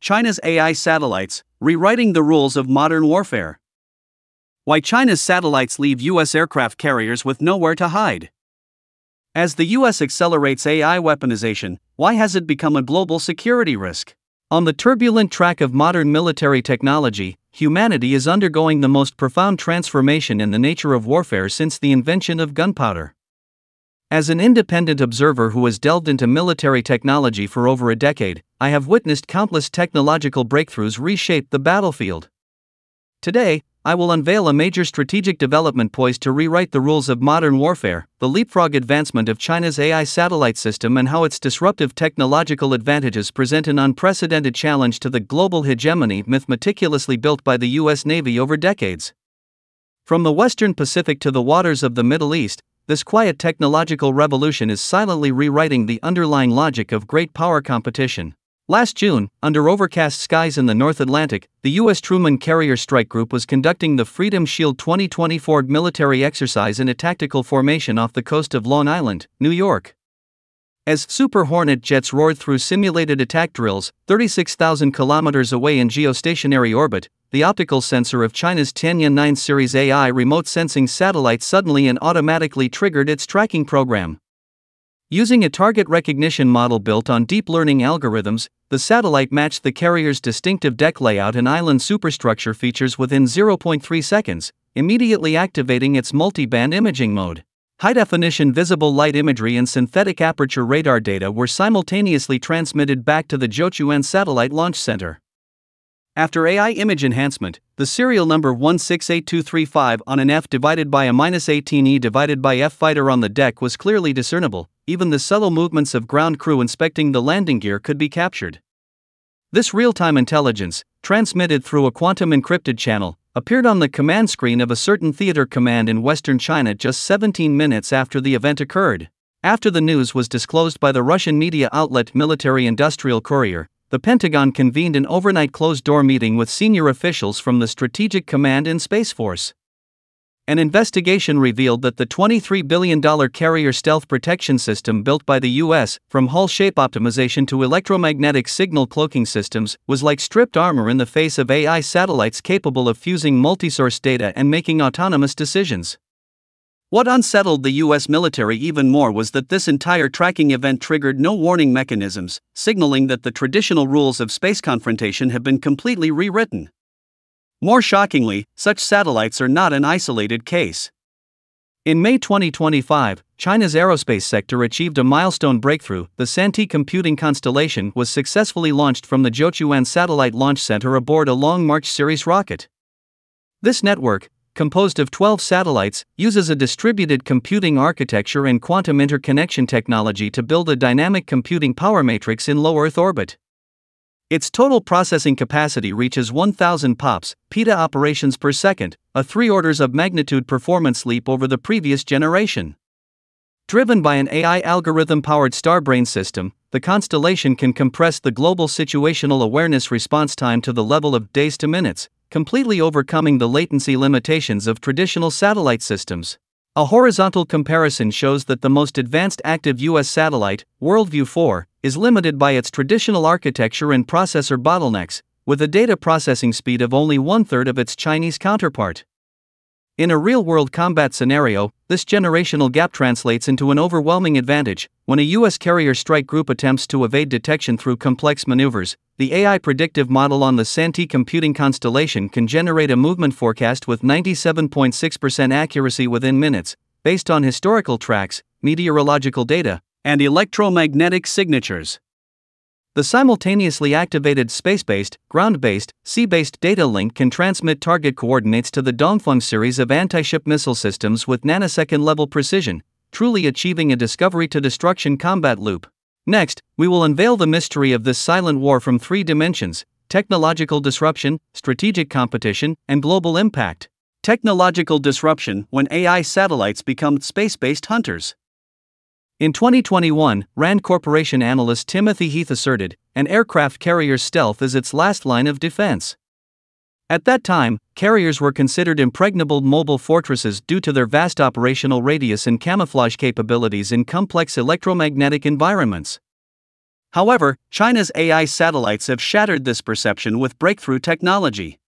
China's AI satellites, rewriting the rules of modern warfare. Why China's satellites leave U.S. aircraft carriers with nowhere to hide. As the U.S. accelerates AI weaponization, why has it become a global security risk? On the turbulent track of modern military technology, humanity is undergoing the most profound transformation in the nature of warfare since the invention of gunpowder. As an independent observer who has delved into military technology for over a decade, I have witnessed countless technological breakthroughs reshape the battlefield. Today, I will unveil a major strategic development poised to rewrite the rules of modern warfare the leapfrog advancement of China's AI satellite system and how its disruptive technological advantages present an unprecedented challenge to the global hegemony myth meticulously built by the U.S. Navy over decades. From the western Pacific to the waters of the Middle East, this quiet technological revolution is silently rewriting the underlying logic of great power competition. Last June, under overcast skies in the North Atlantic, the U.S. Truman Carrier Strike Group was conducting the Freedom Shield 2024 military exercise in a tactical formation off the coast of Long Island, New York. As Super Hornet jets roared through simulated attack drills, 36,000 kilometers away in geostationary orbit, the optical sensor of China's Tianyan 9 series AI remote sensing satellite suddenly and automatically triggered its tracking program. Using a target recognition model built on deep learning algorithms, the satellite matched the carrier's distinctive deck layout and island superstructure features within 0.3 seconds, immediately activating its multi-band imaging mode. High definition visible light imagery and synthetic aperture radar data were simultaneously transmitted back to the Jiuquan Satellite Launch Center. After AI image enhancement, the serial number 168235 on an F divided by a minus 18E divided by F fighter on the deck was clearly discernible, even the subtle movements of ground crew inspecting the landing gear could be captured. This real time intelligence, transmitted through a quantum encrypted channel, appeared on the command screen of a certain theater command in western China just 17 minutes after the event occurred. After the news was disclosed by the Russian media outlet Military Industrial Courier, the Pentagon convened an overnight closed door meeting with senior officials from the Strategic Command and Space Force. An investigation revealed that the $23 billion carrier stealth protection system built by the U.S., from hull shape optimization to electromagnetic signal cloaking systems, was like stripped armor in the face of AI satellites capable of fusing multi-source data and making autonomous decisions. What unsettled the US military even more was that this entire tracking event triggered no warning mechanisms, signaling that the traditional rules of space confrontation have been completely rewritten. More shockingly, such satellites are not an isolated case. In May 2025, China's aerospace sector achieved a milestone breakthrough. The Shanti computing constellation was successfully launched from the Jiuquan Satellite Launch Center aboard a Long March series rocket. This network, composed of 12 satellites, uses a distributed computing architecture and quantum interconnection technology to build a dynamic computing power matrix in low Earth orbit. Its total processing capacity reaches 1000 POPs, peta operations per second, a three orders of magnitude performance leap over the previous generation. Driven by an AI algorithm powered Starbrain system, the constellation can compress the global situational awareness response time to the level of days to minutes, completely overcoming the latency limitations of traditional satellite systems. A horizontal comparison shows that the most advanced active US satellite, WorldView 4, is limited by its traditional architecture and processor bottlenecks, with a data processing speed of only one third of its Chinese counterpart. In a real world combat scenario, this generational gap translates into an overwhelming advantage. When a U.S. carrier strike group attempts to evade detection through complex maneuvers, the AI predictive model on the Shanti computing constellation can generate a movement forecast with 97.6% accuracy within minutes, based on historical tracks, meteorological data, and electromagnetic signatures. The simultaneously activated space based, ground based, sea based data link can transmit target coordinates to the Dongfeng series of anti ship missile systems with nanosecond level precision, truly achieving a discovery to destruction combat loop. Next, we will unveil the mystery of this silent war from three dimensions technological disruption, strategic competition, and global impact. Technological disruption when AI satellites become space based hunters. In 2021, RAND Corporation analyst Timothy Heath asserted an aircraft carrier's stealth is its last line of defense. At that time, carriers were considered impregnable mobile fortresses due to their vast operational radius and camouflage capabilities in complex electromagnetic environments. However, China's AI satellites have shattered this perception with breakthrough technology.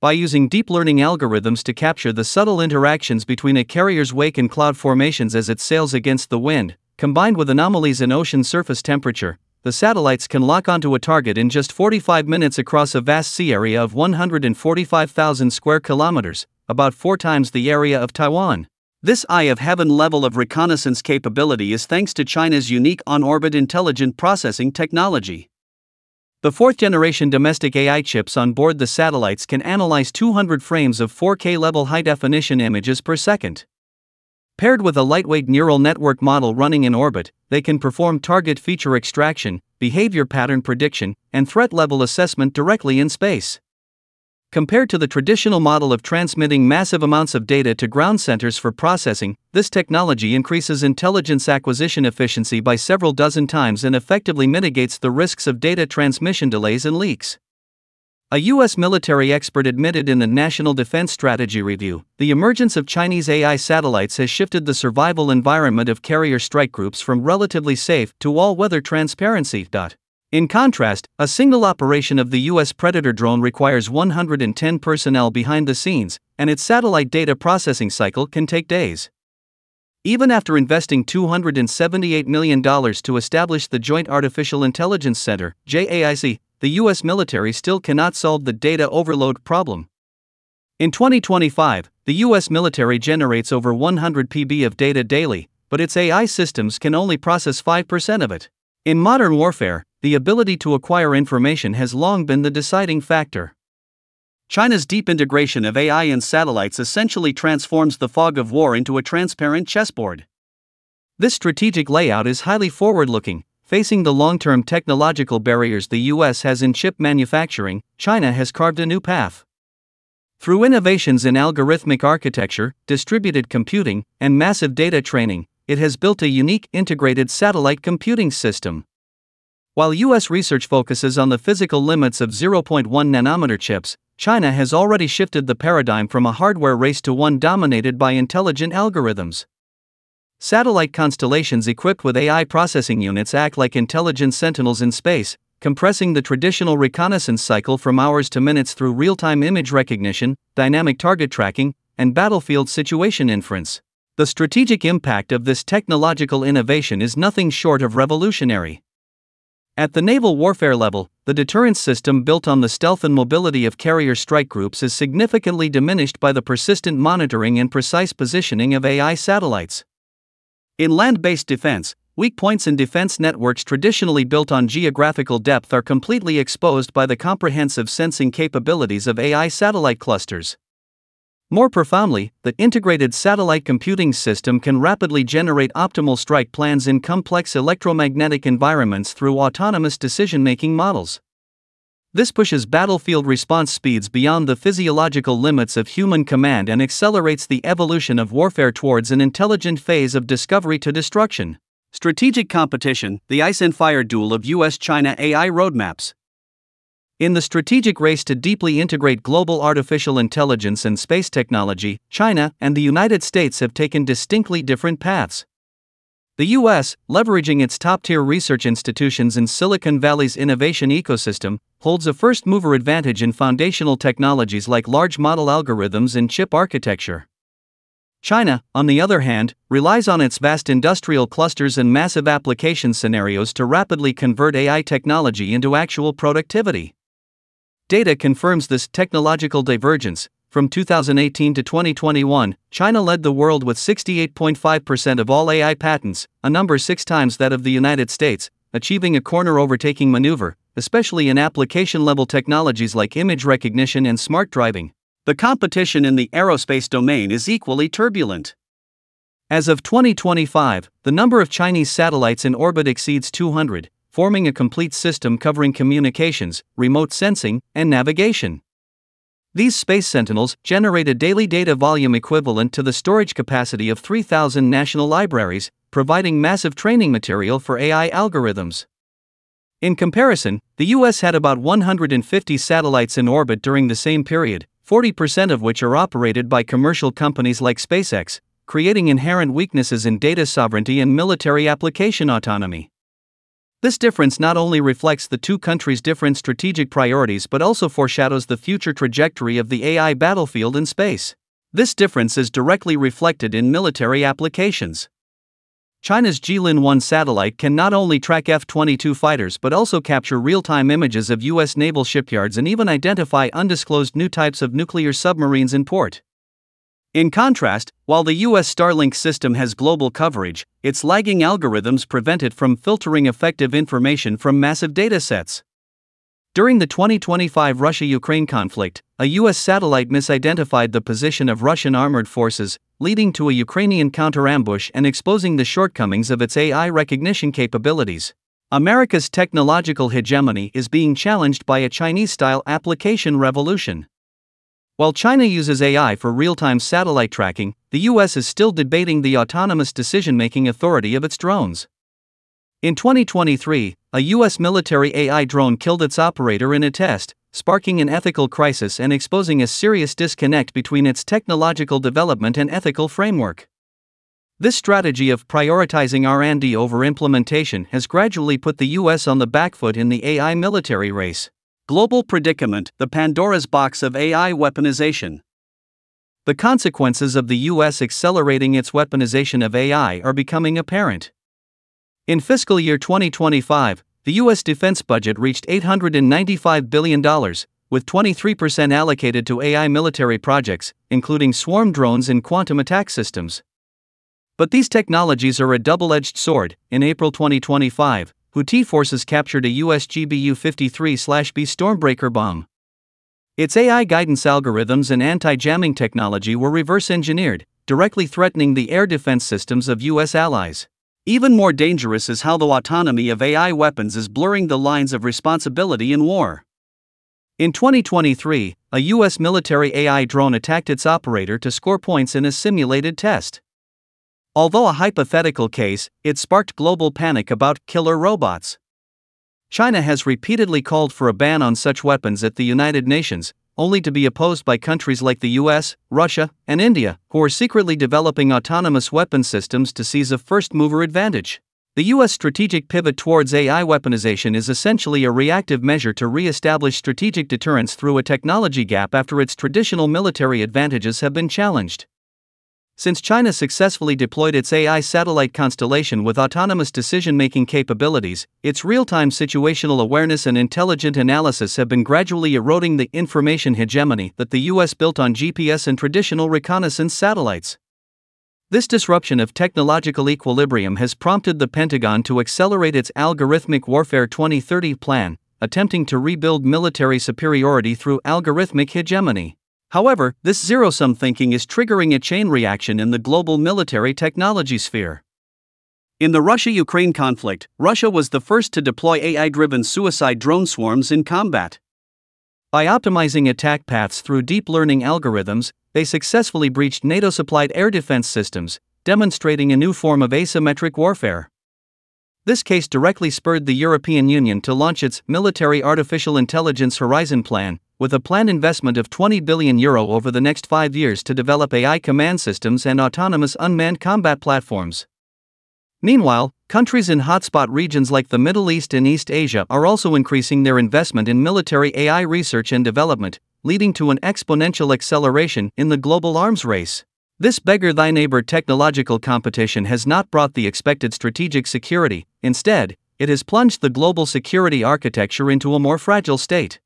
By using deep learning algorithms to capture the subtle interactions between a carrier's wake and cloud formations as it sails against the wind, combined with anomalies in ocean surface temperature, the satellites can lock onto a target in just 45 minutes across a vast sea area of 145,000 square kilometers, about four times the area of Taiwan. This eye of heaven level of reconnaissance capability is thanks to China's unique on orbit intelligent processing technology. The fourth generation domestic AI chips on board the satellites can analyze 200 frames of 4K level high definition images per second. Paired with a lightweight neural network model running in orbit, they can perform target feature extraction, behavior pattern prediction, and threat level assessment directly in space. Compared to the traditional model of transmitting massive amounts of data to ground centers for processing, this technology increases intelligence acquisition efficiency by several dozen times and effectively mitigates the risks of data transmission delays and leaks. A U.S. military expert admitted in the National Defense Strategy Review the emergence of Chinese AI satellites has shifted the survival environment of carrier strike groups from relatively safe to all weather transparency. In contrast, a single operation of the US Predator drone requires 110 personnel behind the scenes, and its satellite data processing cycle can take days. Even after investing $278 million to establish the Joint Artificial Intelligence Center, JAIC, the US military still cannot solve the data overload problem. In 2025, the US military generates over 100 PB of data daily, but its AI systems can only process 5% of it. In modern warfare, the ability to acquire information has long been the deciding factor. China's deep integration of AI and satellites essentially transforms the fog of war into a transparent chessboard. This strategic layout is highly forward looking, facing the long term technological barriers the US has in chip manufacturing, China has carved a new path. Through innovations in algorithmic architecture, distributed computing, and massive data training, it has built a unique integrated satellite computing system. While US research focuses on the physical limits of 0.1 nanometer chips, China has already shifted the paradigm from a hardware race to one dominated by intelligent algorithms. Satellite constellations equipped with AI processing units act like intelligent sentinels in space, compressing the traditional reconnaissance cycle from hours to minutes through real time image recognition, dynamic target tracking, and battlefield situation inference. The strategic impact of this technological innovation is nothing short of revolutionary. At the naval warfare level, the deterrence system built on the stealth and mobility of carrier strike groups is significantly diminished by the persistent monitoring and precise positioning of AI satellites. In land based defense, weak points in defense networks traditionally built on geographical depth are completely exposed by the comprehensive sensing capabilities of AI satellite clusters. More profoundly, the integrated satellite computing system can rapidly generate optimal strike plans in complex electromagnetic environments through autonomous decision making models. This pushes battlefield response speeds beyond the physiological limits of human command and accelerates the evolution of warfare towards an intelligent phase of discovery to destruction. Strategic competition, the ice and fire duel of US China AI roadmaps. In the strategic race to deeply integrate global artificial intelligence and space technology, China and the United States have taken distinctly different paths. The US, leveraging its top tier research institutions in Silicon Valley's innovation ecosystem, holds a first mover advantage in foundational technologies like large model algorithms and chip architecture. China, on the other hand, relies on its vast industrial clusters and massive application scenarios to rapidly convert AI technology into actual productivity. Data confirms this technological divergence. From 2018 to 2021, China led the world with 68.5% of all AI patents, a number six times that of the United States, achieving a corner overtaking maneuver, especially in application level technologies like image recognition and smart driving. The competition in the aerospace domain is equally turbulent. As of 2025, the number of Chinese satellites in orbit exceeds 200, forming a complete system covering communications, remote sensing, and navigation. These Space Sentinels generate a daily data volume equivalent to the storage capacity of 3,000 national libraries, providing massive training material for AI algorithms. In comparison, the US had about 150 satellites in orbit during the same period, 40% of which are operated by commercial companies like SpaceX, creating inherent weaknesses in data sovereignty and military application autonomy. This difference not only reflects the two countries' different strategic priorities but also foreshadows the future trajectory of the AI battlefield in space. This difference is directly reflected in military applications. China's Jilin 1 satellite can not only track F 22 fighters but also capture real time images of U.S. naval shipyards and even identify undisclosed new types of nuclear submarines in port. In contrast, while the US Starlink system has global coverage, its lagging algorithms prevent it from filtering effective information from massive datasets. During the 2025 Russia Ukraine conflict, a US satellite misidentified the position of Russian armored forces, leading to a Ukrainian counter-ambush and exposing the shortcomings of its AI recognition capabilities. America's technological hegemony is being challenged by a Chinese style application revolution. While China uses AI for real time satellite tracking, the US is still debating the autonomous decision making authority of its drones. In 2023, a US military AI drone killed its operator in a test, sparking an ethical crisis and exposing a serious disconnect between its technological development and ethical framework. This strategy of prioritizing R&D over implementation has gradually put the US on the back foot in the AI military race. Global Predicament The Pandora's Box of AI Weaponization. The consequences of the U.S. accelerating its weaponization of AI are becoming apparent. In fiscal year 2025, the U.S. defense budget reached $895 billion, with 23% allocated to AI military projects, including swarm drones and quantum attack systems. But these technologies are a double edged sword. In April 2025, Houthi forces captured a US GBU 53 B Stormbreaker bomb. Its AI guidance algorithms and anti jamming technology were reverse engineered, directly threatening the air defense systems of US allies. Even more dangerous is how the autonomy of AI weapons is blurring the lines of responsibility in war. In 2023, a US military AI drone attacked its operator to score points in a simulated test. Although a hypothetical case, it sparked global panic about killer robots. China has repeatedly called for a ban on such weapons at the United Nations, only to be opposed by countries like the US, Russia, and India, who are secretly developing autonomous weapon systems to seize a first mover advantage. The US strategic pivot towards AI weaponization is essentially a reactive measure to re establish strategic deterrence through a technology gap after its traditional military advantages have been challenged. Since China successfully deployed its AI satellite constellation with autonomous decision making capabilities, its real time situational awareness and intelligent analysis have been gradually eroding the information hegemony that the US built on GPS and traditional reconnaissance satellites. This disruption of technological equilibrium has prompted the Pentagon to accelerate its Algorithmic Warfare 2030 plan, attempting to rebuild military superiority through algorithmic hegemony. However, this zero sum thinking is triggering a chain reaction in the global military technology sphere. In the Russia Ukraine conflict, Russia was the first to deploy AI driven suicide drone swarms in combat. By optimizing attack paths through deep learning algorithms, they successfully breached NATO supplied air defense systems, demonstrating a new form of asymmetric warfare. This case directly spurred the European Union to launch its Military Artificial Intelligence Horizon Plan, with a planned investment of 20 billion euro over the next five years to develop AI command systems and autonomous unmanned combat platforms. Meanwhile, countries in hotspot regions like the Middle East and East Asia are also increasing their investment in military AI research and development, leading to an exponential acceleration in the global arms race. This beggar thy neighbor technological competition has not brought the expected strategic security, instead, it has plunged the global security architecture into a more fragile state.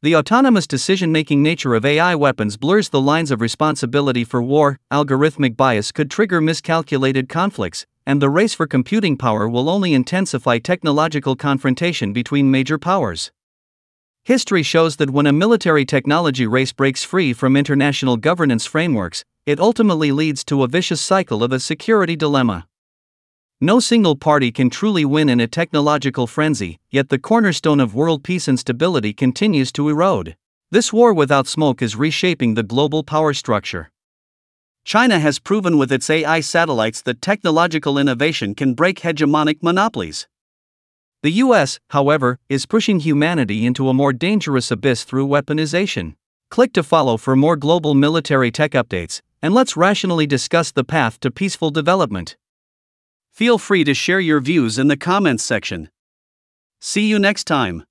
The autonomous decision making nature of AI weapons blurs the lines of responsibility for war, algorithmic bias could trigger miscalculated conflicts, and the race for computing power will only intensify technological confrontation between major powers. History shows that when a military technology race breaks free from international governance frameworks, it ultimately leads to a vicious cycle of a security dilemma. No single party can truly win in a technological frenzy, yet the cornerstone of world peace and stability continues to erode. This war without smoke is reshaping the global power structure. China has proven with its AI satellites that technological innovation can break hegemonic monopolies. The US, however, is pushing humanity into a more dangerous abyss through weaponization. Click to follow for more global military tech updates, and let's rationally discuss the path to peaceful development. Feel free to share your views in the comments section. See you next time.